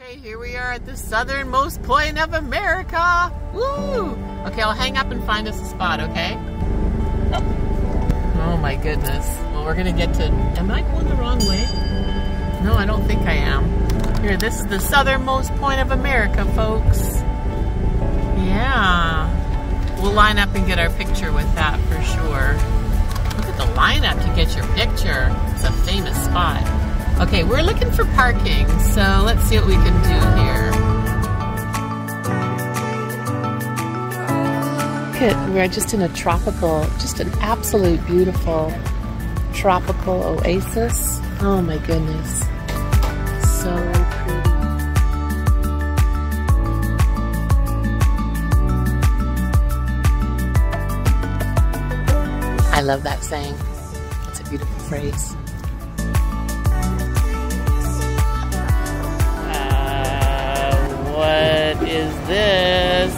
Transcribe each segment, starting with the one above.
Okay, here we are at the southernmost point of America. Woo! Okay, I'll hang up and find us a spot, okay? Oh my goodness. Well, we're gonna get to. Am I going the wrong way? No, I don't think I am. Here, this is the southernmost point of America, folks. Yeah. We'll line up and get our picture with that for sure. Look at the lineup to get your picture. It's a famous spot. Okay, we're looking for parking, so let's see what we can do here. At, we're just in a tropical, just an absolute beautiful tropical oasis. Oh my goodness. So pretty. I love that saying. It's a beautiful phrase. Is this?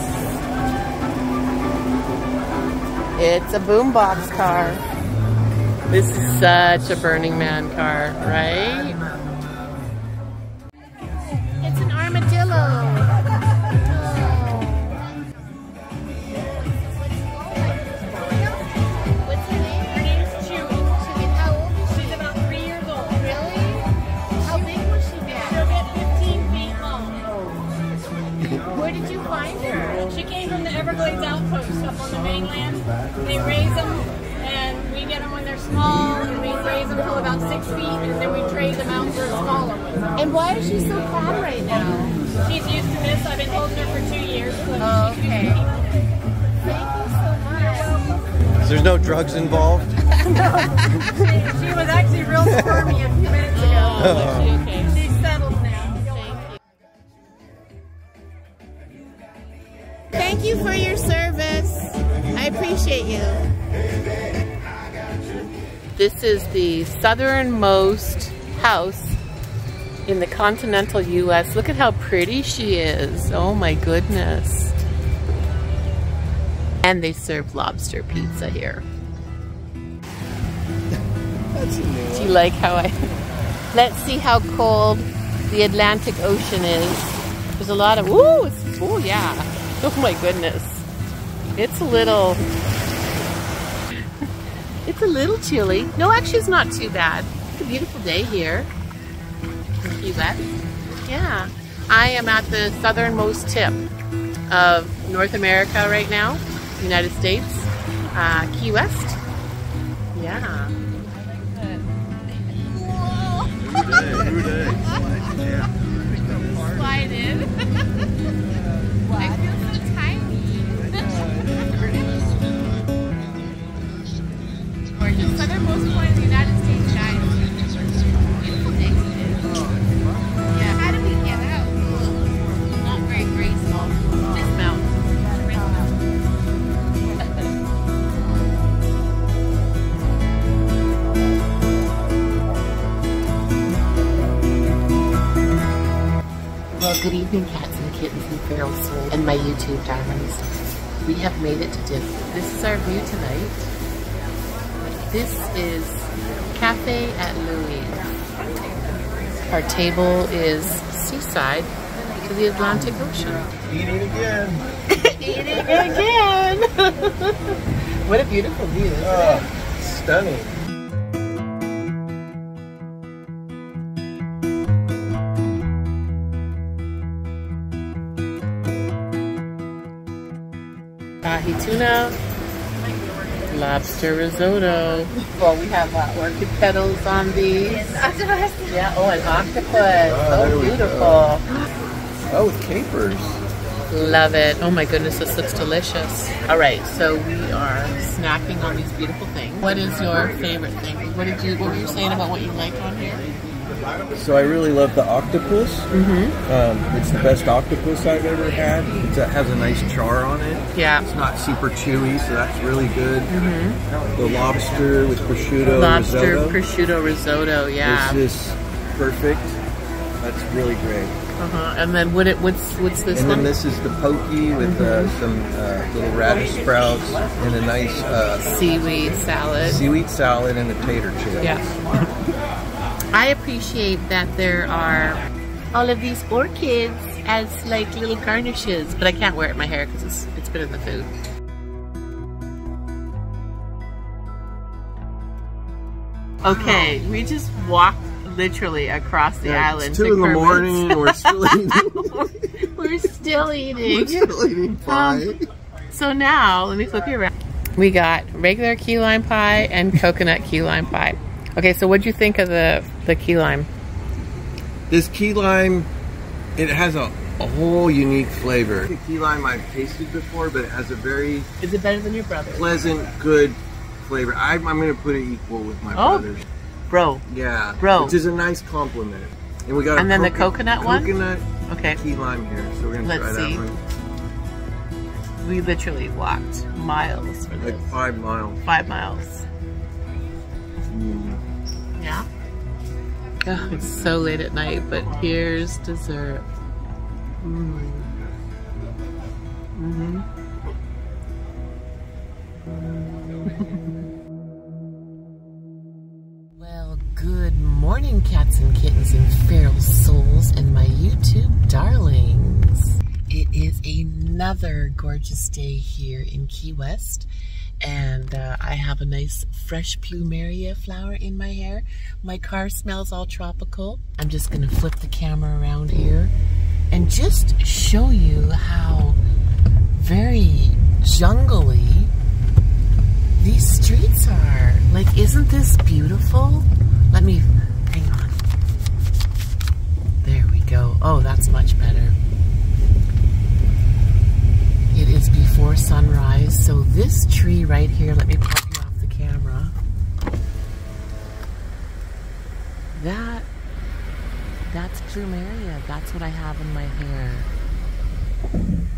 It's a boombox car. This is such a Burning Man car, right? Where did you find her? She came from the Everglades outpost up on the mainland. They raise them, and we get them when they're small, and we raise them till about six feet, and then we trade them out for smaller ones. And why is she so calm right now? She's used to this. I've been holding her for two years, so Oh, okay. used to people. Thank you so much. There's no drugs involved. No. She was actually real squirmy a few minutes ago. Oh, you for your service. I appreciate you. This is the southernmost house in the continental U.S. Look at how pretty she is. Oh my goodness. And they serve lobster pizza here. That's a new Do you like how I... Let's see how cold the Atlantic Ocean is. There's a lot of... Ooh, it's... Oh, yeah. Oh my goodness. It's a little... It's a little chilly. No, actually it's not too bad. It's a beautiful day here. in Key West. Yeah. I am at the southernmost tip of North America right now, United States, uh, Key West. Yeah. New day, new my YouTube. We have made it to dinner. This is our view tonight. This is Cafe at Louis. Our table is seaside to the Atlantic Ocean. Eat it again. Eating again! what a beautiful view, it? Oh, stunning. Lobster risotto. Well, we have uh, orchid petals on these. Yeah, oh, an octopus. there Oh, beautiful. Oh, with capers. Love it. Oh my goodness, this looks delicious. All right, so we are snacking on these beautiful things. What is your favorite thing? What did you? What were you saying about what you like on here? So I really love the octopus. Mm-hmm. Um, it's the best octopus I've ever had. It's, it has a nice char on it. Yeah. It's not super chewy, so that's really good. The lobster with prosciutto Lobster risotto prosciutto risotto. Yeah. is just perfect. That's really great. Uh-huh. And then what? It what's what's this And one? then this is the pokey with uh, some uh, little radish sprouts and a nice uh, seaweed salad. seaweed salad and a tater chip. Yeah. I appreciate that there are all of these orchids as like little garnishes, but I can't wear it in my hair because it's, it's been in the food. Okay, we just walked literally across the Yeah, island. It's two in the morning. We're still eating. We're still eating. We're still eating pie. Um, So now, let me flip you around. We got regular key lime pie and coconut key lime pie. Okay, so what'd you think of the the key lime? this key lime, it has a, a whole unique flavor. The key lime I've tasted before, but it has a very Is it better than your brother? pleasant, good flavor. I, I'm going to put it equal with my Oh. brothers. Bro. Yeah, Bro. which is a nice compliment. And we got a And then the coco- coconut one? Coconut Okay. key lime here, so we're gonna Let's try see. that one. We literally walked miles for Like this. five miles. Five miles. Mm. Yeah. Oh, it's so late at night, but here's dessert. Mm. hmm well, good morning, cats and kittens and feral souls and my YouTube darlings. It is another gorgeous day here in Key West and uh, I have a nice fresh plumeria flower in my hair. My car smells all tropical. I'm just gonna flip the camera around here and just show you how very jungly these streets are. Like, isn't this beautiful? Let me, hang on. There we go. Oh, that's much better. It is before sunrise, so this tree right here, let me pop you off the camera. That, that's plumeria. That's what I have in my hair.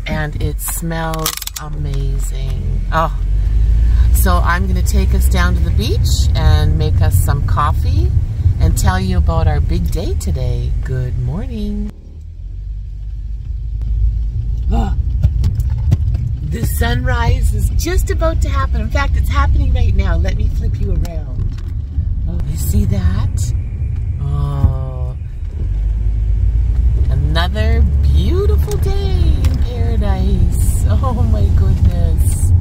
And it smells amazing. Oh, so I'm going to take us down to the beach and make us some coffee and tell you about our big day today. Good morning. Oh, the sunrise is just about to happen. In fact, it's happening right now. Let me flip you around. Oh, you see that? Oh, another beautiful day in paradise. Oh my goodness.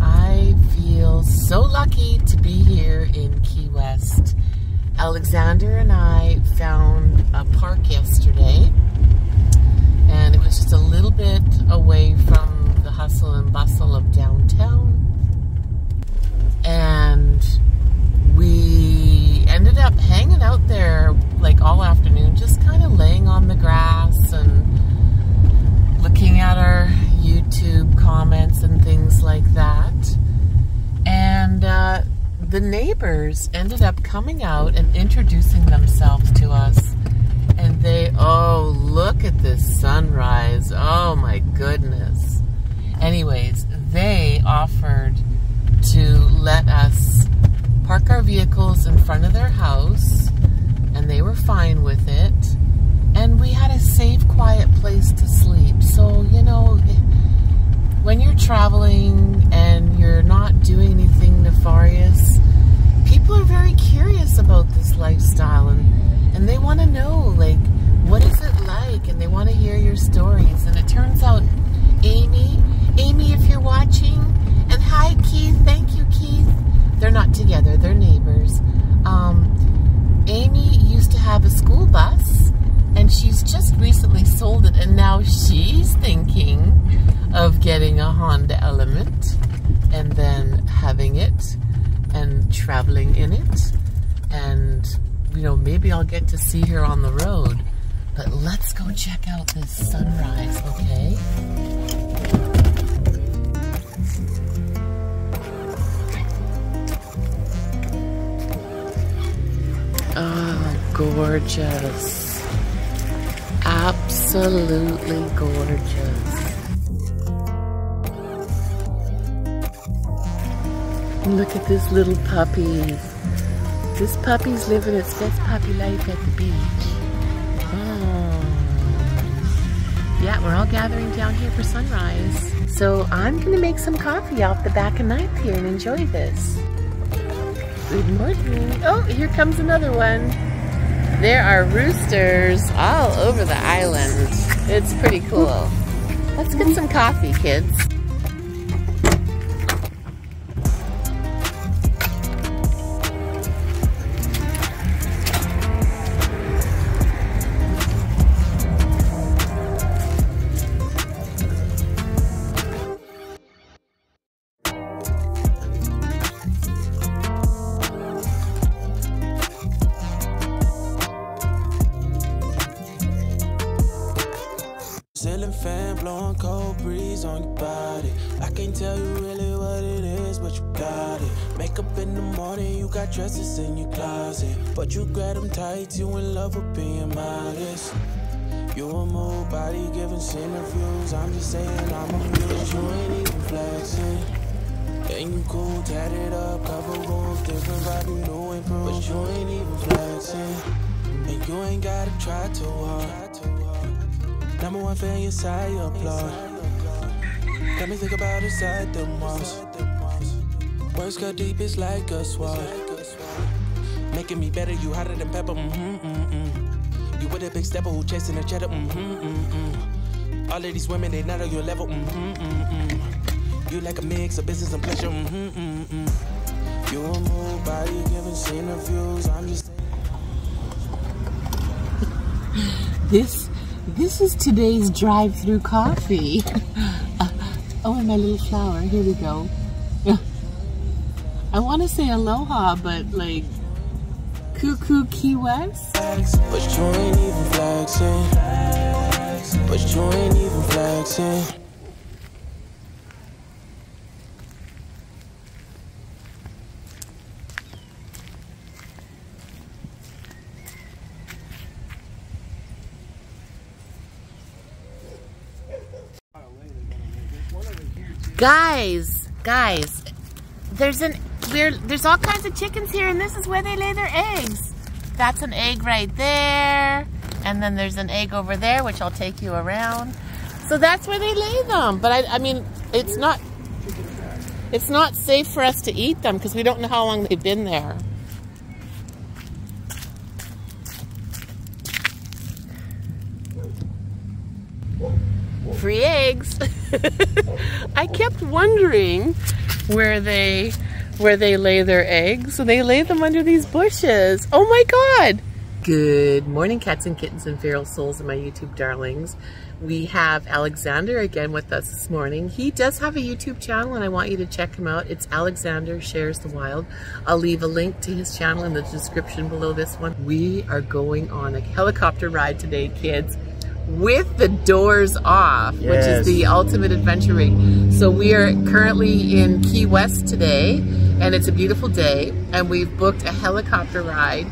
I feel so lucky to be here in Key West. Alexander and I found a park yesterday, and it was just a little bit away from the hustle and bustle of downtown. And we ended up hanging out there like all afternoon, just kind of laying on the grass and looking at our YouTube comments and things like that. And uh, the neighbors ended up coming out and introducing themselves to us. And they, oh, look at this sunrise. Oh my goodness. Anyways, they offered to let us park our vehicles in front of their house, and they were fine with it. And we had a safe, quiet place to sleep. So, you know, when you're traveling and you're not doing anything nefarious, people are very curious about this lifestyle and, and they want to know, like, what is it like? And they want to hear your stories. And it turns out, Amy, Amy, if you're watching, and hi, Keith, thank you, Keith. They're not together, they're neighbors. Um, Amy used to have a school bus and she's just recently sold it and now she's thinking of getting a Honda Element and then having it and traveling in it. And you know maybe I'll get to see her on the road. But let's go check out this sunrise okay gorgeous absolutely gorgeous Look at this little puppy. This puppy's living its best puppy life at the beach. Oh. Yeah, we're all gathering down here for sunrise. So I'm gonna make some coffee off the back of Ninth here and enjoy this. Good morning. Oh, here comes another one. There are roosters all over the island. It's pretty cool. Let's get some coffee, kids. Ceiling fan blowing cold breeze on your body. I can't tell you really what it is, but you got it. Makeup in the morning, you got dresses in your closet. But you grab them tight, you in love with being modest. You a move body giving scene reviews. I'm just saying I'm amused. You ain't even flexing. And you cool, tatted up, cover rooms, different vibe, new improved. But you ain't even flexing. And you ain't gotta try too hard. Number one fan, your side, your applaud. Got me think about inside the walls. Words cut deep, it's like a sword. Making me better, you hotter than pepper. Mm-hmm, mm-hmm. You with a big stepper who chasing the cheddar. Mm-hmm, mm-hmm. All of these women, they not on your level. Mm-hmm, mm-hmm. You like a mix of business and pleasure. Mm-hmm, mm-hmm. You a move body giving scene reviews. I'm just. This this is today's drive-through coffee. Uh, oh, and my little flower. Here we go. I want to say aloha, but like cuckoo Key West. But you ain't even flexing. But you ain't even flexing. Guys, guys, there's an we're, there's all kinds of chickens here, and this is where they lay their eggs. That's an egg right there, and then there's an egg over there, which I'll take you around. So that's where they lay them. But I, I mean, it's not it's not safe for us to eat them because we don't know how long they've been there. Free eggs. I kept wondering where they where they lay their eggs. So they lay them under these bushes. Oh my god. Good morning cats and kittens and feral souls and my YouTube darlings. We have Alexander again with us this morning. He does have a YouTube channel and I want you to check him out. It's Alexander Shares the Wild. I'll leave a link to his channel in the description below this one. We are going on a helicopter ride today, kids with the doors off, Yes. which is the ultimate adventure rig. So we are currently in Key West today, and it's a beautiful day, and we've booked a helicopter ride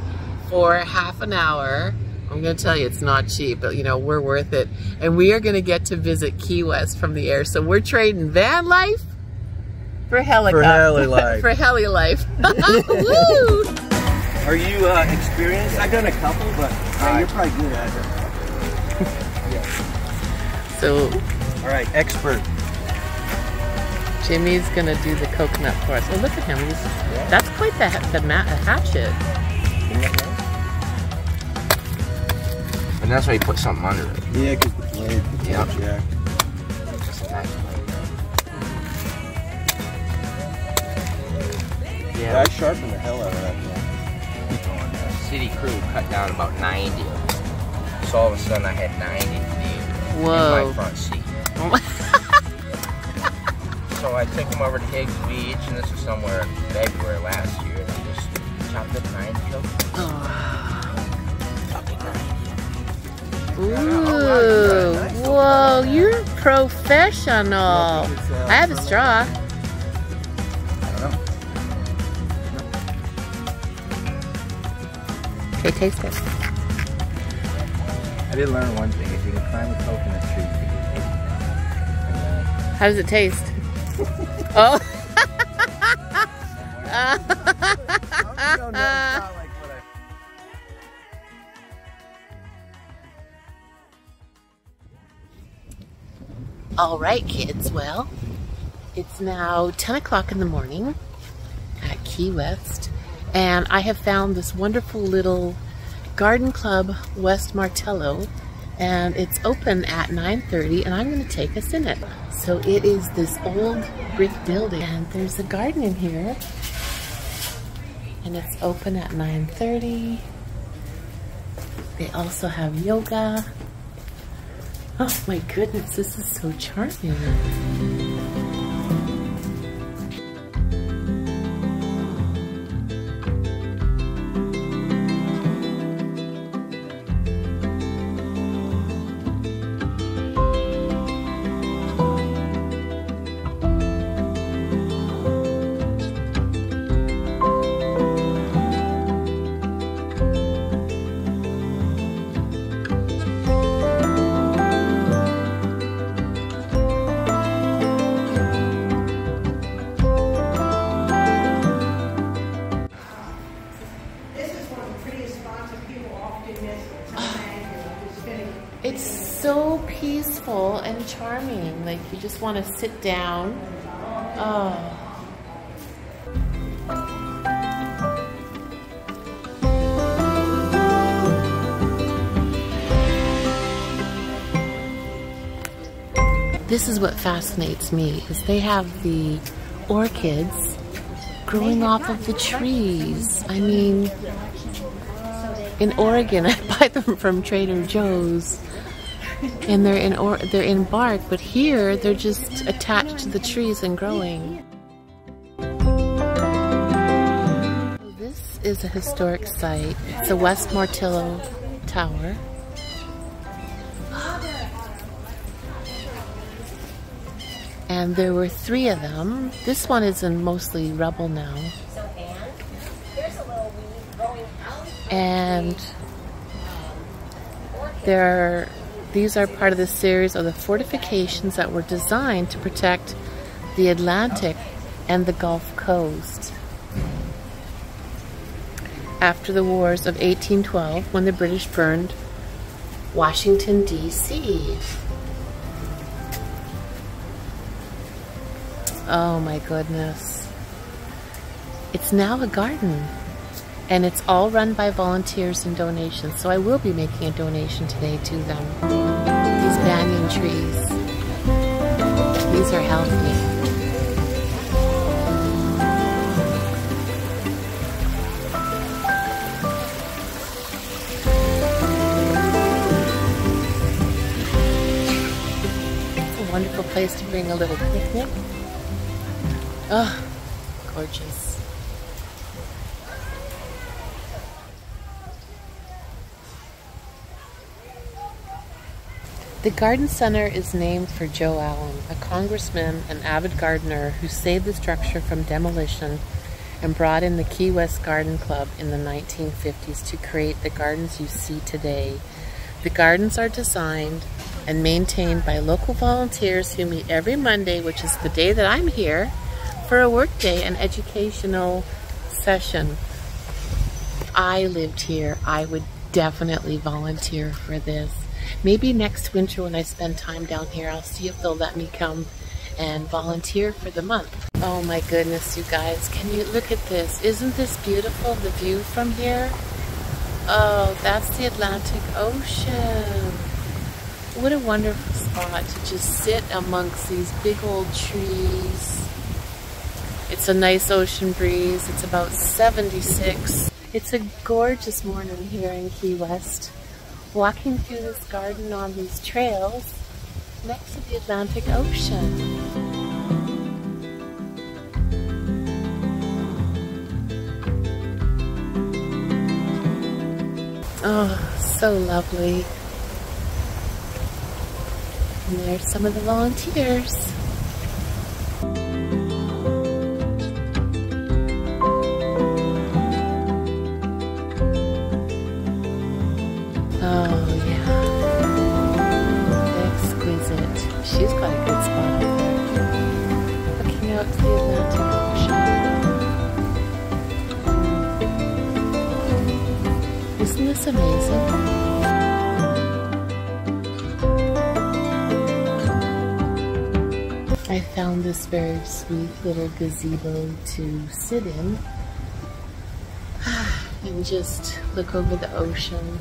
for half an hour. I'm gonna tell you, it's not cheap, but you know, we're worth it. And we are gonna get to visit Key West from the air. So we're trading van life for helicopter. heli life. for heli life. Woo! Are you uh, experienced? I've done a couple, but uh, you're probably good at it. So All right, expert. Jimmy's gonna do the coconut for us. Oh, look at him! He's, That's quite the the ma- hatchet. And that's why you put something under it. Yeah, because the blade, the Yep. jack. Just a nice blade. Yeah, I sharpened the hell out of that thing. City crew cut down about 90. So all of a sudden I had 90 in Whoa. my front seat. So I took him over to Higgs Beach, and this was somewhere in February last year, and I just chopped up 90 killed Ooh, whoa! You're professional. Uh, I have a straw. I don't know. Okay, taste it. I did learn one thing. If you climb a coconut tree, you can do it. How does it taste? oh. All right, kids. Well, it's now 10 o'clock in the morning at Key West, and I have found this wonderful little Garden Club West Martello and it's open at 9.30 and I'm going to take us in it. So it is this old brick building and there's a garden in here and it's open at 9.30. They also have yoga. Oh my goodness, this is so charming. Want to sit down. Oh. This is what fascinates me is they have the orchids growing off of the trees. I mean, in Oregon, I buy them from Trader Joe's, and they're in or they're in bark. But here, they're just attached to the trees and growing. This is a historic site. It's the West Martello Tower. And there were three of them. This one is in mostly rubble now. And there are, these are part of the series of the fortifications that were designed to protect the Atlantic and the Gulf Coast. After the wars of 1812, when the British burned Washington, D.C. Oh my goodness. It's now a garden. And it's all run by volunteers and donations. So I will be making a donation today to them. These banyan trees. These are healthy. A wonderful place to bring a little picnic. Oh, gorgeous. The Garden Center is named for Joe Allen, a congressman and avid gardener who saved the structure from demolition and brought in the Key West Garden Club in the 1950s to create the gardens you see today. The gardens are designed and maintained by local volunteers who meet every Monday, which is the day that I'm here, for a workday and educational session. If I lived here, I would definitely volunteer for this. Maybe next winter when I spend time down here, I'll see if they'll let me come and volunteer for the month. Oh my goodness, you guys, can you look at this? Isn't this beautiful, the view from here? Oh, that's the Atlantic Ocean. What a wonderful spot to just sit amongst these big old trees. It's a nice ocean breeze. It's about 76. It's a gorgeous morning here in Key West walking through this garden on these trails next to the Atlantic Ocean. Oh, so lovely. And there's some of the volunteers. Amazing? I found this very sweet little gazebo to sit in. and just look over the ocean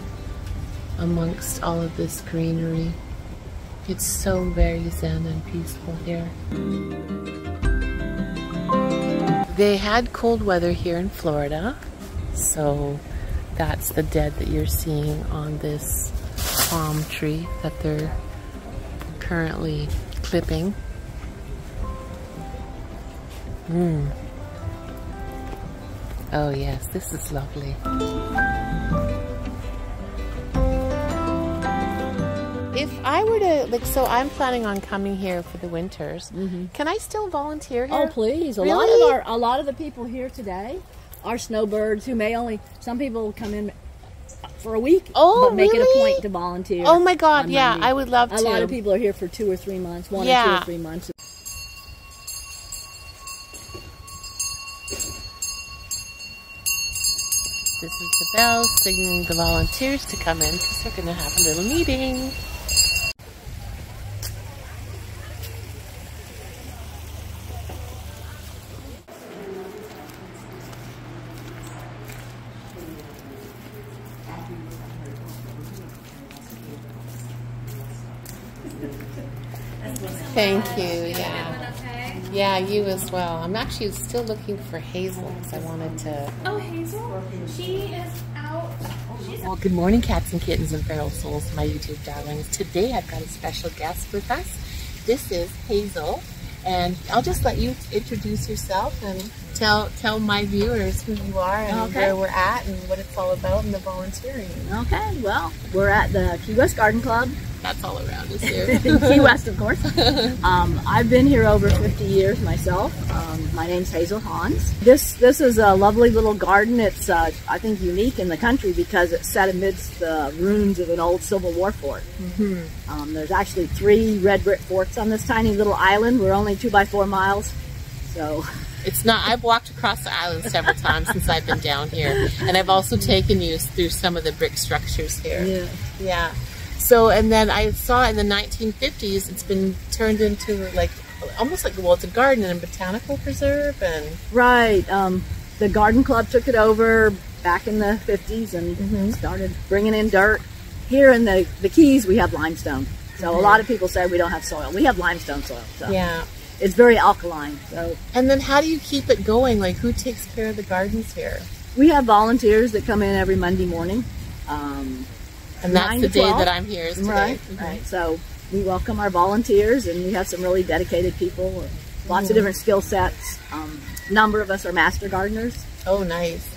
amongst all of this greenery. It's so very zen and peaceful here. They had cold weather here in Florida, so that's the dead that you're seeing on this palm tree that they're currently clipping. Mm. Oh yes, this is lovely. If I were to, like, so I'm planning on coming here for the winters. Can I still volunteer here? Oh, please! A Really? lot of our, a lot of the people here today are snowbirds who may only. Some people come in for a week, Oh, but make it a point to volunteer. Oh my God, yeah, Monday. I would love A to. A lot of people are here for two or three months, one or two or three months. This is the bell signaling the volunteers to come in because they're going to have a little meeting. Thank you. Yeah. Yeah, you as well. I'm actually still looking for Hazel because I wanted to. Oh, Hazel? She is out. She's Well, good morning, cats and kittens and feral souls, my YouTube darlings. Today I've got a special guest with us. This is Hazel, and I'll just let you introduce yourself and tell tell my viewers who you are and Okay. where we're at and what it's all about and the volunteering. Okay, well, we're at the Key West Garden Club That's all around us here. Key West, of course. Um, I've been here over 50 years myself. Um, my name's Hazel Hans. This this is a lovely little garden. It's uh, I think unique in the country because it's set amidst the ruins of an old Civil War fort. Um, there's actually three red brick forts on this tiny little island. We're only two by four miles, so It's not. I've walked across the island several times since I've been down here, and I've also taken you through some of the brick structures here. yeah. Yeah. So, and then I saw in the 1950s, it's been turned into like almost like well, it's a garden and a botanical preserve, and Right. Um, the garden club took it over back in the 50s and Mm-hmm. started bringing in dirt. Here in the, the Keys, we have limestone. So a lot of people say we don't have soil. We have limestone soil. So Mm-hmm. yeah. it's very alkaline. So And then how do you keep it going? Like who takes care of the gardens here? we have volunteers that come in every Monday morning. Um, And that's Nine the to day that I'm here is today. right, Mhm. right. So we welcome our volunteers, and we have some really dedicated people. Lots of different skill sets. Um, number of us are master gardeners. Oh, nice.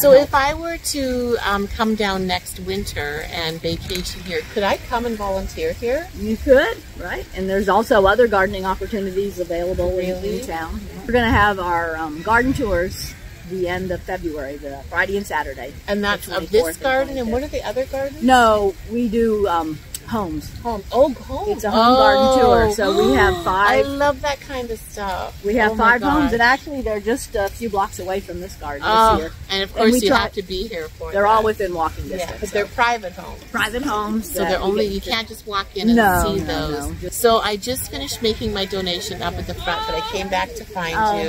So if I were to um, come down next winter and vacation here, could I come and volunteer here? You could, right? And there's also other gardening opportunities available in, Really? in town. We're going to have our um, garden tours the end of February, the Friday and Saturday. And that's of this garden, and 25th. what are the other gardens? No, we do um, homes. Home. Oh, home. It's a home garden tour, so we have five- I love that kind of stuff. We have Oh five homes, and actually they're just a few blocks away from this garden Oh, this year. and of course we you try- have to be here for it. They're that. all within walking yeah, distance. but so. they're private homes. private homes. So they're only you can't just walk in and No, see no, those. no. So I just finished making my donation up at the front, but I came back to find Oh, you.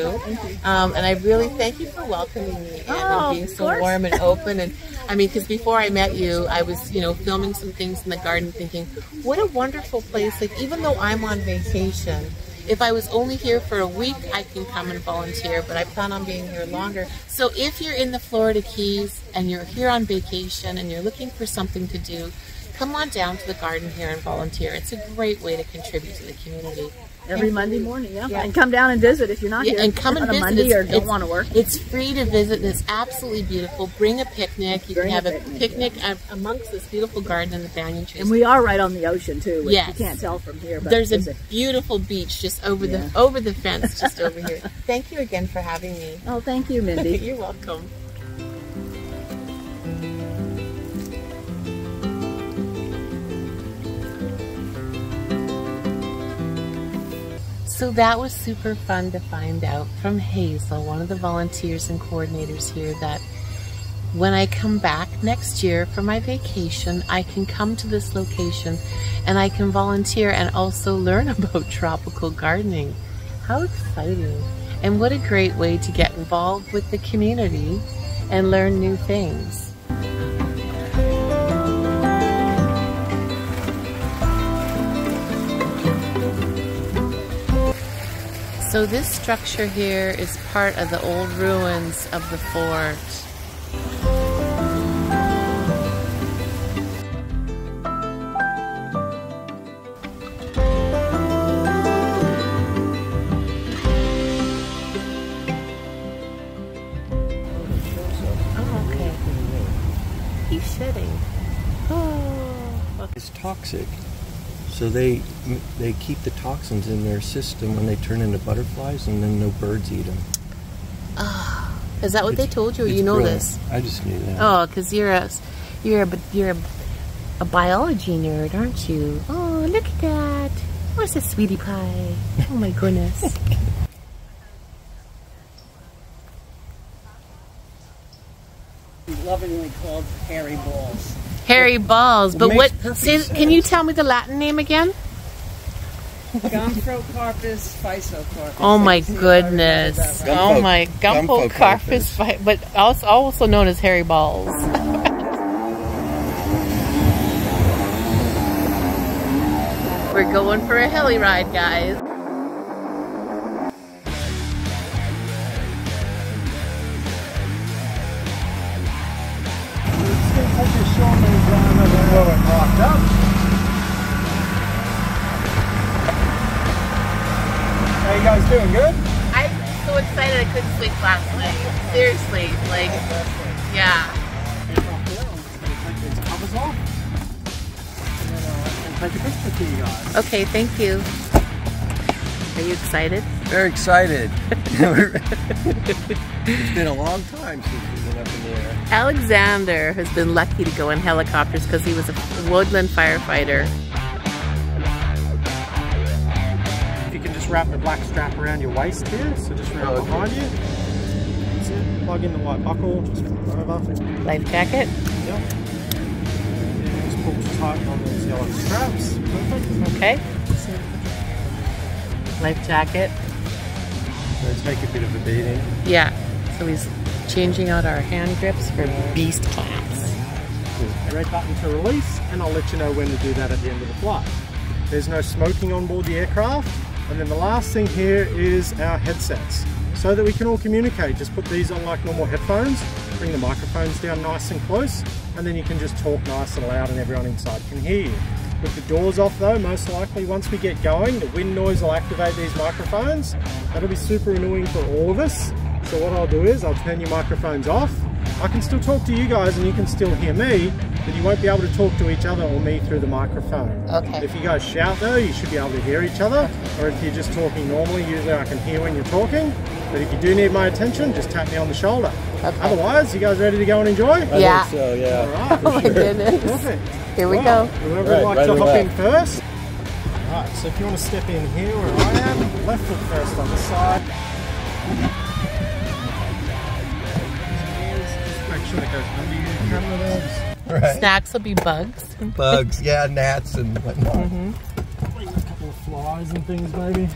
you. Um, and I really thank you for welcoming me Oh, and being so warm and open. And I mean, because before I met you, I was you know filming some things in the garden, thinking, what a wonderful place. Like even though I'm on vacation. If I was only here for a week, I can come and volunteer, but I plan on being here longer. So if you're in the Florida Keys and you're here on vacation and you're looking for something to do, come on down to the garden here and volunteer. It's a great way to contribute to the community. every Monday morning. Yeah. Yeah. and come down and visit if you're not Yeah, here and come and on a visit. Monday It's- or don't want to work. It's free to visit. It's absolutely beautiful. Bring a picnic. You Bring can have a picnic, picnic, a- amongst this beautiful garden and the banyan trees. And we are right on the ocean too, which Yes. you can't tell from here. But There's a beautiful beach just over Yeah. the over the fence, just over here. Thank you again for having me. Oh, thank you, Mindy. You're welcome. So that was super fun to find out from Hazel, one of the volunteers and coordinators here, that when I come back next year for my vacation, I can come to this location and I can volunteer and also learn about tropical gardening. How exciting! And what a great way to get involved with the community and learn new things. So this structure here is part of the old ruins of the fort. Oh. Oh, toxic. So they they keep the toxins in their system when they turn into butterflies, and then no birds eat them. Ah, is that what they told you? Or you know brilliant. this? I just knew that. Oh, because you're a you're a you're a, a biology nerd, aren't you? Oh, look at that! What's a sweetie pie? Oh my goodness! lovingly called hairy balls. Hairy balls, but what? perfect Say, can you tell me the Latin name again? Gomphocarpus physocarpus. Oh my See if I goodness! remember. Oh my gumpo Gumpo but also also known as hairy balls. We're going for a heli ride, guys. How you guys doing? Good? I'm so excited I couldn't sleep last night. Seriously, like, yeah. Take these covers off. And then uh, I'll take a picture to you guys. Okay, thank you. Are you excited? Very excited. it's been a long time since we've been up in the air. Alexander has been lucky to go in helicopters because he was a woodland firefighter. If you can just wrap the black strap around your waist here, so just wrap oh, Okay. behind you. That's it. Plug in the white buckle, just over. Life jacket. Yep. Yeah, just pull tight on those yellow straps. Perfect. Okay. Life jacket. So take a bit of a beating. Yeah. So he's changing out our hand grips for beast clamps. Red button to release, and I'll let you know when to do that at the end of the flight. There's no smoking on board the aircraft. And then the last thing here is our headsets. So that we can all communicate, just put these on like normal headphones, bring the microphones down nice and close, and then you can just talk nice and loud and everyone inside can hear you. With the doors off though, most likely once we get going, the wind noise will activate these microphones. That'll be super annoying for all of us. So what I'll do is I'll turn your microphones off. I can still talk to you guys and you can still hear me, but you won't be able to talk to each other or me through the microphone. Okay. If you guys shout though, you should be able to hear each other. Or if you're just talking normally, usually I can hear when you're talking. But if you do need my attention, just tap me on the shoulder. Okay. Otherwise, you guys ready to go and enjoy? Yeah. So yeah. Alright. Oh my goodness. Perfect. Here we Well, go. Whoever Right, would like right to or hop in first. Alright, so if you want to step in here where I am, left foot first on the side. Just make sure it goes under your camera there. Right. Snacks will be bugs. Bugs, yeah, gnats and whatnot. Like a couple of flies and things maybe.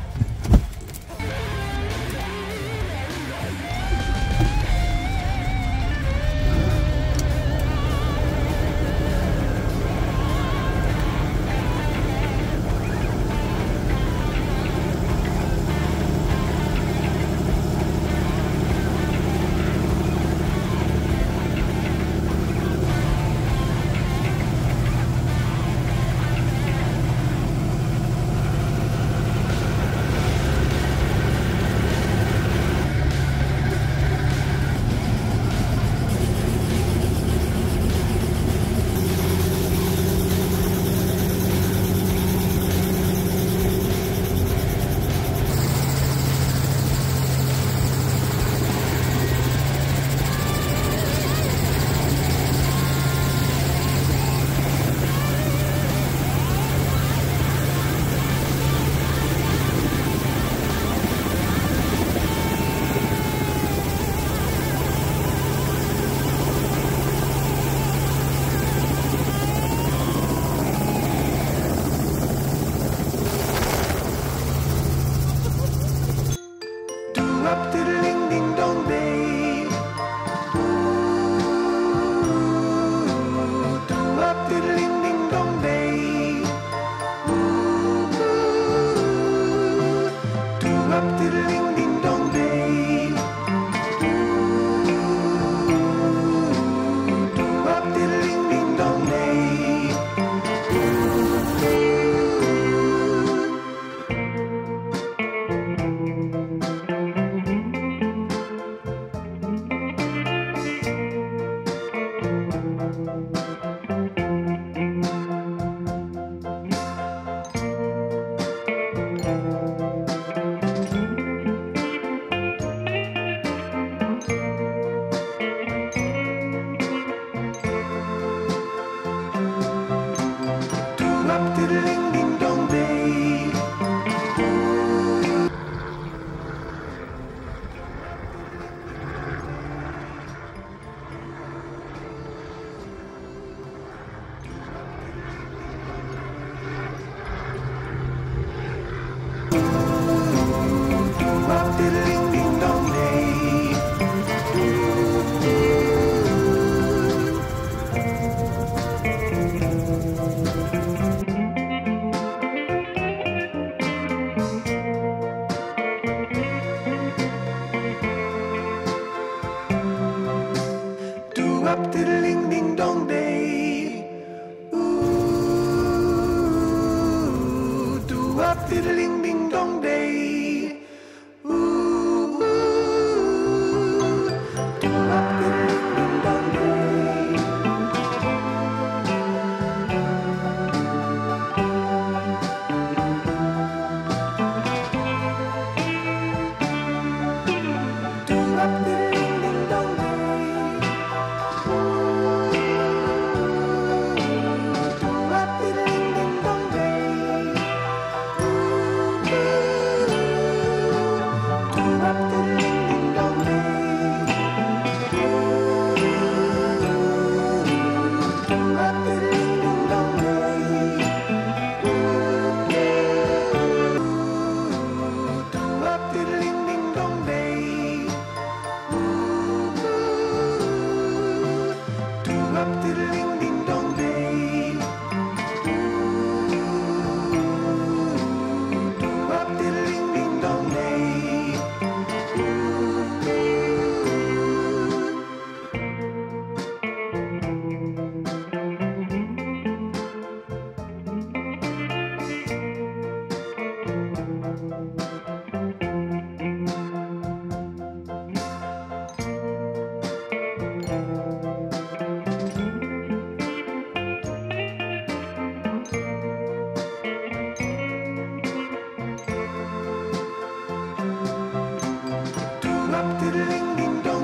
up, diddling, ding. Do up diddling ding dong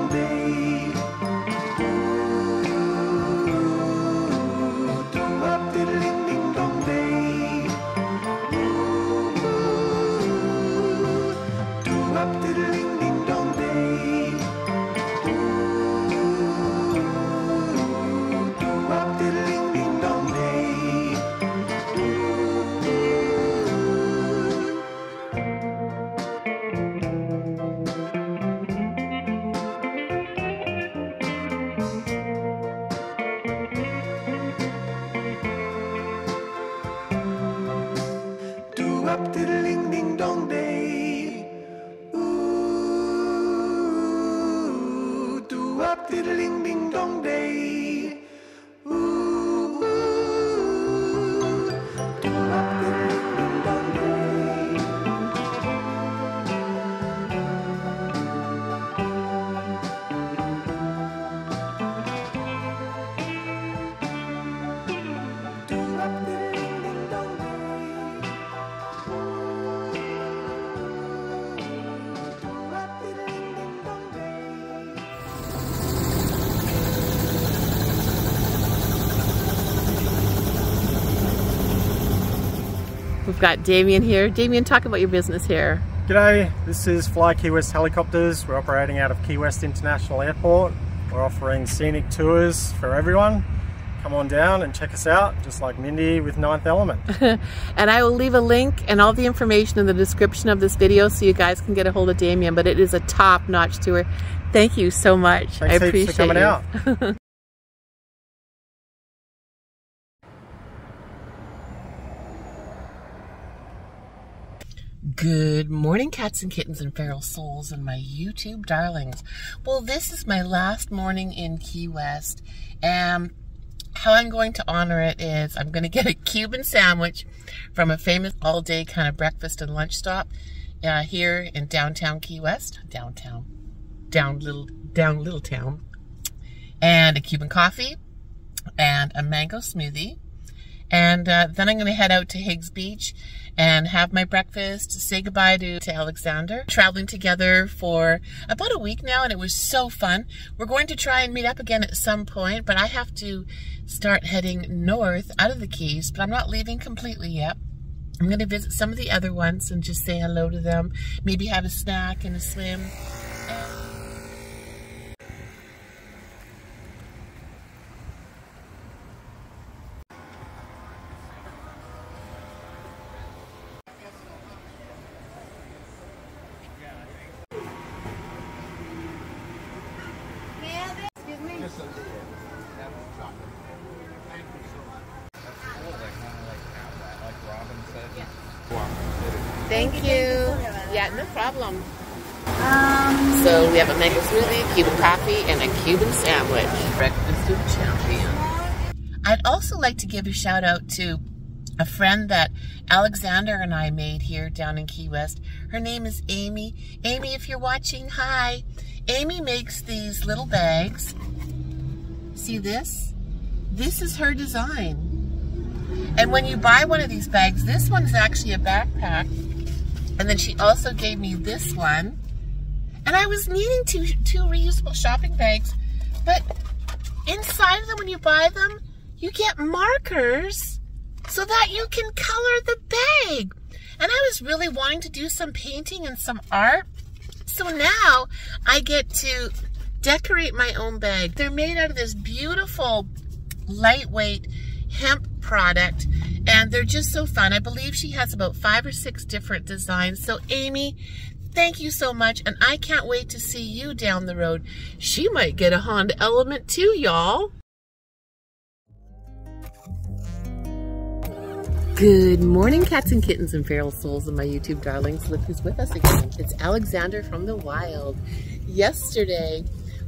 got Damien here. Damien, talk about your business here. G'day, this is Fly Key West Helicopters. We're operating out of Key West International Airport. We're offering scenic tours for everyone. Come on down and check us out, just like Mindy with Ninth Element. And I will leave a link and all the information in the description of this video so you guys can get a hold of Damien. But it is a top-notch tour. Thank you so much. Thanks I appreciate for coming you. out. Good morning, cats and kittens and feral souls and my YouTube darlings. Well, this is my last morning in Key West, and how I'm going to honor it is I'm going to get a Cuban sandwich from a famous all-day kind of breakfast and lunch stop uh, here in downtown Key West, downtown, down little, down little town, and a Cuban coffee and a mango smoothie. And uh, then I'm going to head out to Higgs Beach and have my breakfast, say goodbye to, to Alexander. Traveling together for about a week now, and it was so fun. We're going to try and meet up again at some point, but I have to start heading north out of the Keys, but I'm not leaving completely yet. I'm going to visit some of the other ones and just say hello to them, maybe have a snack and a swim. Thank you. Yeah, no problem. Um, so we have a mango smoothie, Cuban coffee, and a Cuban sandwich. Breakfast of champions. I'd also like to give a shout out to a friend that Alexander and I made here down in Key West. Her name is Amy. Amy, if you're watching, hi. Amy makes these little bags. See this? This is her design. And when you buy one of these bags, this one's actually a backpack. And then she also gave me this one. And I was needing two, two reusable shopping bags, but inside of them, when you buy them, you get markers so that you can color the bag. And I was really wanting to do some painting and some art. So now I get to decorate my own bag. They're made out of this beautiful, lightweight hemp product and they're just so fun. I believe she has about five or six different designs. So Amy, thank you so much and I can't wait to see you down the road. She might get a Honda Element too, y'all. Good morning, cats and kittens and feral souls and my YouTube darlings. Look who's with us again. It's Alexander from the wild. Yesterday,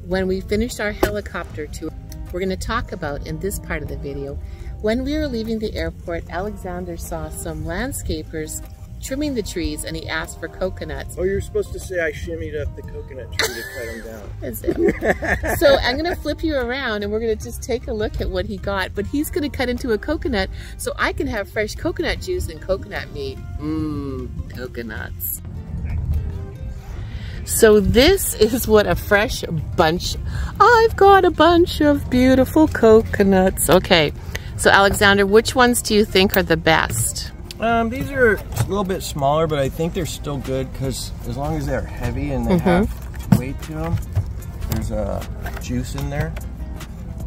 when we finished our helicopter tour, we're going to talk about in this part of the video when we were leaving the airport, Alexander saw some landscapers trimming the trees and he asked for coconuts. Oh, you're supposed to say I shimmied up the coconut tree to cut them down. That's it. so I'm going to flip you around and we're going to just take a look at what he got. But he's going to cut into a coconut so I can have fresh coconut juice and coconut meat. Mmm, coconuts. So this is what a fresh bunch, I've got a bunch of beautiful coconuts. Okay, so Alexander, which ones do you think are the best? Um, these are a little bit smaller, but I think they're still good because as long as they're heavy and they mm -hmm. have weight to them, there's a juice in there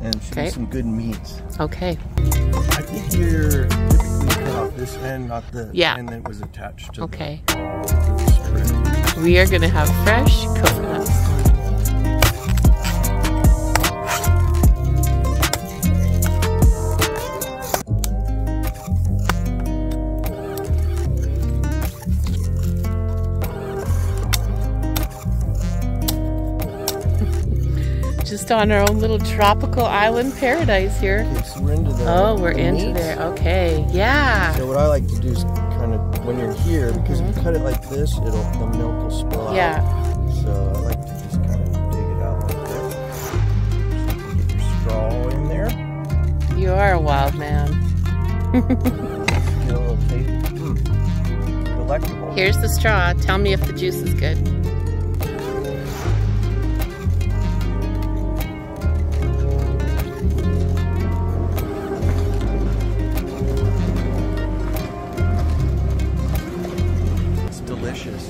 and should okay. some good meats. Okay. I think you're typically cut off this end, not the yeah. end that was attached to Okay. The, we are going to have fresh coconuts. Just on our own little tropical island paradise here. So we're into oh, we're into meat. there. Okay, yeah. So what I like to do is kind of when you're here, because mm -hmm. if you cut it like this, it'll the milk will spill yeah. out. So I like to just kind of dig it out like this. So get your straw in there. You are a wild man. get a little taste. Mm. Here's the straw. Tell me if the juice is good.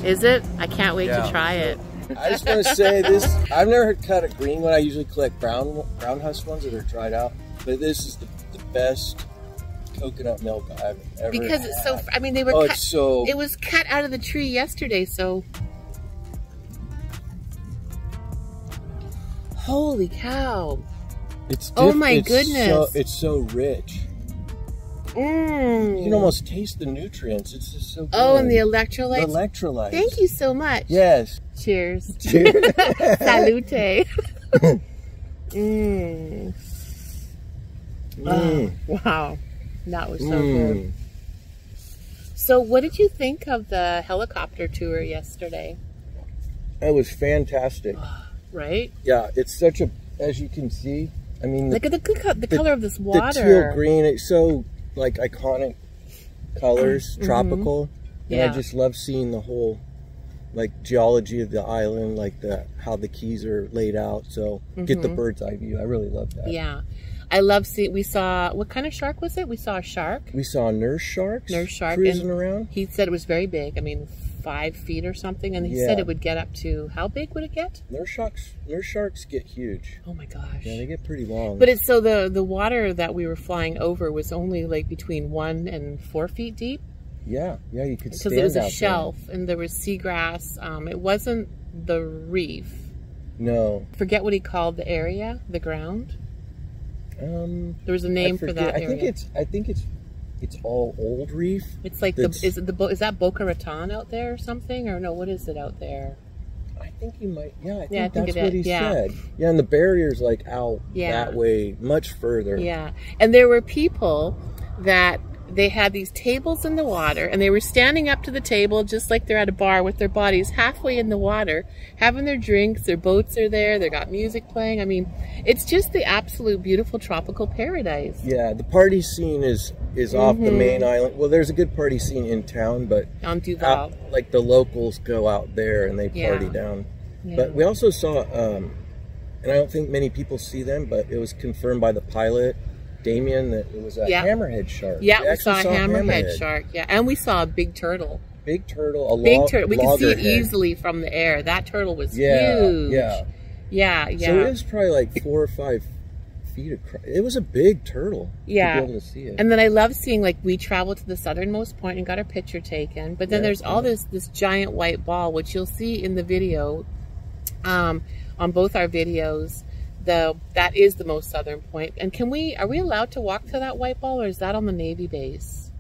Is it? I can't wait yeah. to try it. I just want to say this. I've never cut a green one. I usually collect brown brown husk ones that are dried out. But this is the, the best coconut milk I've ever Because had. it's so, I mean, they were oh, cut, so... it was cut out of the tree yesterday, so. Holy cow. It's oh my it's goodness. So, it's so rich. Mm. You can almost taste the nutrients. It's just so good. Oh, and the electrolytes? The electrolytes. Thank you so much. Yes. Cheers. Cheers. Salute. mm. Mm. Oh, wow. That was so mm. good. So what did you think of the helicopter tour yesterday? It was fantastic. right? Yeah, it's such a, as you can see, I mean, look at the, the, the color of this water. The teal green. It's so like iconic colors, mm -hmm. tropical. Yeah. And I just love seeing the whole like geology of the island, like the how the keys are laid out. So mm -hmm. get the mm-hmm. bird's eye view. I really love that. Yeah. I love seeing. We saw what kind of shark was it? We saw a shark. We saw a nurse sharks. Nurse shark cruising around. He said it was very big. I mean, five feet or something, and he yeah. said it would get up to how big would it get? Nurse sharks, nurse sharks get huge. Oh my gosh! Yeah, they get pretty long. But it's so the the water that we were flying over was only like between one and four feet deep. Yeah, yeah, you could because it was a shelf there. and there was seagrass. Um, it wasn't the reef. No. Forget what he called the area, the ground. Um, there was a name for that. Area. I think it's. I think it's it's all old reef. It's like the is the is that Boca Raton out there or something or no? What is it out there? I think you might. Yeah, I think, yeah, I think that's what he yeah. said. Yeah, and the barrier's like out yeah. that way, much further. Yeah, and there were people that they had these tables in the water and they were standing up to the table just like they're at a bar with their bodies halfway in the water having their drinks their boats are there they got music playing i mean it's just the absolute beautiful tropical paradise Yeah, the party scene is is off the main island. Well, there's a good party scene in town, but on duval out, like the locals go out there and they party Yeah. down. Yeah. But we also saw, um, and I don't think many people see them, but it was confirmed by the pilot, Damien, that it was a Yeah. hammerhead shark. yeah we actually saw a hammerhead shark yeah and we saw a big turtle Big turtle, a big turtle we could see it easily from the air that turtle was Yeah, huge yeah. yeah yeah So it was probably like four or five feet across. It was a big turtle. Yeah. To be able to see it. And then I love seeing like we traveled to the southernmost point and got our picture taken. But then Yeah, there's all this this giant white ball, which you'll see in the video, um, on both our videos. The that is the most southern point. And can we are we allowed to walk to that white ball, or is that on the Navy base?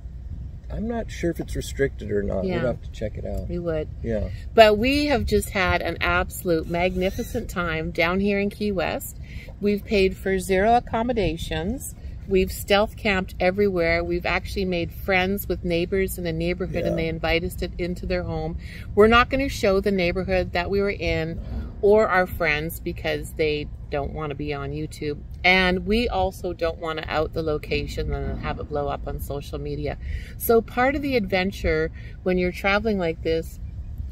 I'm not sure if it's restricted or not. Yeah. We'd have to check it out. We would. Yeah. But we have just had an absolute magnificent time down here in Key West. We've paid for zero accommodations. We've stealth camped everywhere. We've actually made friends with neighbors in the neighborhood and they invite us to, into their home. We're not going to show the neighborhood that we were in or our friends because they don't want to be on YouTube. And we also don't want to out the location and have it blow up on social media. So part of the adventure when you're traveling like this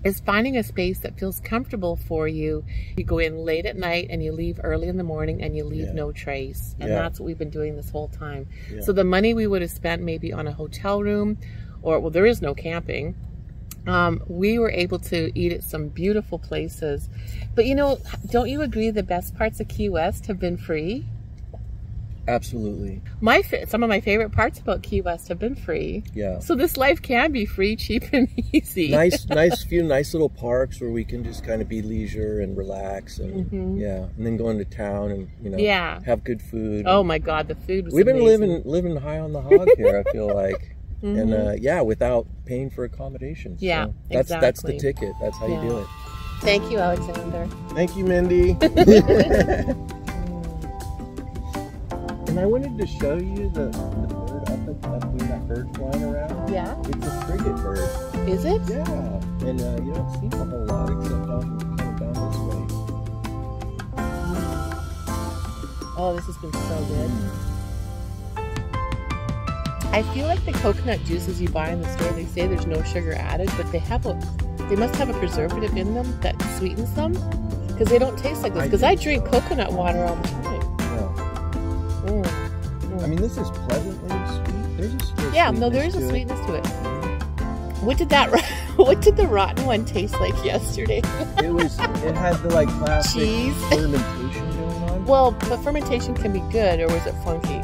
is finding a space that feels comfortable for you. You go in late at night and you leave early in the morning and you leave Yeah. no trace. And Yeah. that's what we've been doing this whole time. Yeah. So the money we would have spent maybe on a hotel room or, well, there is no camping. Um, we were able to eat at some beautiful places. But you know, don't you agree the best parts of Key West have been free? Absolutely. My some of my favorite parts about Key West have been free. Yeah. So this life can be free, cheap, and easy. nice, nice few nice little parks where we can just kind of be leisure and relax and yeah, and then go into town and you know. Yeah. have good food. Oh my God, the food was We've been amazing. living living high on the hog here. I feel like, and uh, yeah, without paying for accommodations. Mm-hmm. Yeah, so that's that's the ticket. That's how Yeah. you do it. Thank you, Alexander. Thank you, Mindy. and I wanted to show you the, the bird up, at, up when that bird flying around. Yeah. It's a frigate bird. Is it? Yeah, and uh, you don't see a whole lot except down kind of down this way. Oh, this has been so good. I feel like the coconut juices you buy in the store, they say there's no sugar added, but they have a, they must have a preservative in them that sweetens them because they don't taste like this. Because I, think drink coconut water all the time. Yeah. Mm. I mean, this is pleasantly sweet. There's a still Yeah, no, there is a it. sweetness to it. What did that? What did the rotten one taste like yesterday? It was. It had the like classic Cheese. fermentation going on. well, but fermentation can be good, or was it funky?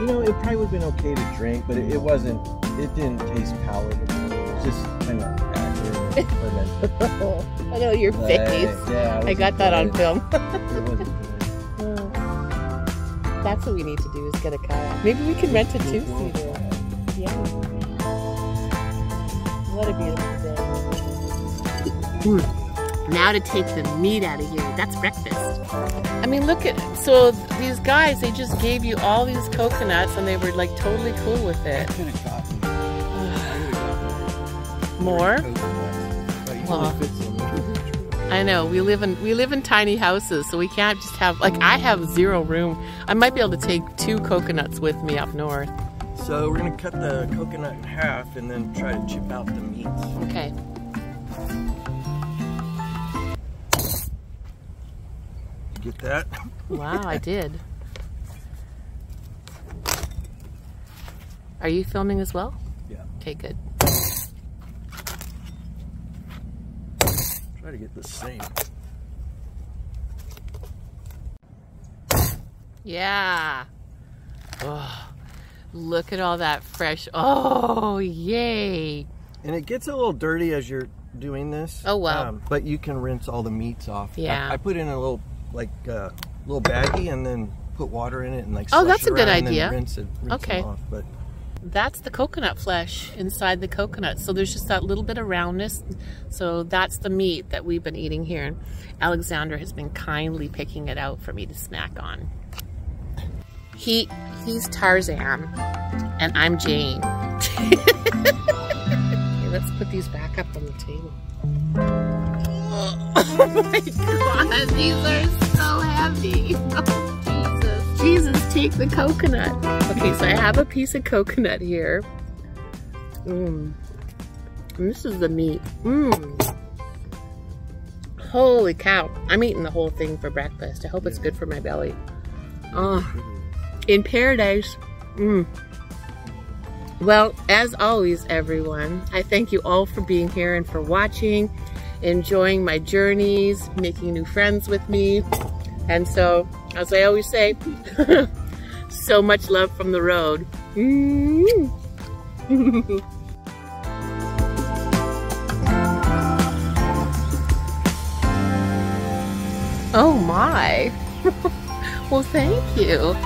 You know, it probably would have been okay to drink, but it, it wasn't. It didn't taste palatable. It was just kind of acrid fermented. I know your But, face. yeah, I got that on film. It wasn't good. That's what we need to do is get a kayak. Maybe we can rent a two seater. Yeah. What a beautiful day. Now to take the meat out of here. That's breakfast. I mean, look at so these guys. They just gave you all these coconuts, and they were like totally cool with it. Could have gotten. I would have gotten More. coconuts, Well. only fit so many. I know we live in we live in tiny houses, so we can't just have like I have zero room. I might be able to take two coconuts with me up north. So we're gonna cut the coconut in half and then try to chip out the meat. Okay. Get that? Wow, I did. Are you filming as well? Yeah. Okay, good. Try to get the same. Yeah. Oh, look at all that fresh. Oh, yay. And it gets a little dirty as you're doing this. Oh, wow. Um, but you can rinse all the meats off. I- Yeah. I, put in a little like uh, little baggie and then put water in it and like. Oh, that's it a good idea. Rinse it. Rinse Okay. Off. But That's the coconut flesh inside the coconut. So there's just that little bit of roundness. So that's the meat that we've been eating here. And Alexander has been kindly picking it out for me to snack on. He he's Tarzan And I'm Jane. okay, let's put these back up on the table. Oh my god, these are so heavy. Oh, Jesus. Jesus, take the coconut. Okay, so I have a piece of coconut here. Mmm. This is the meat. Mmm. Holy cow. I'm eating the whole thing for breakfast. I hope it's good for my belly. Oh, in paradise. Mmm. Well, as always, everyone, I thank you all for being here and for watching, enjoying my journeys, making new friends with me. And so, as I always say, so much love from the road. Mm -hmm. Oh my. well, thank you.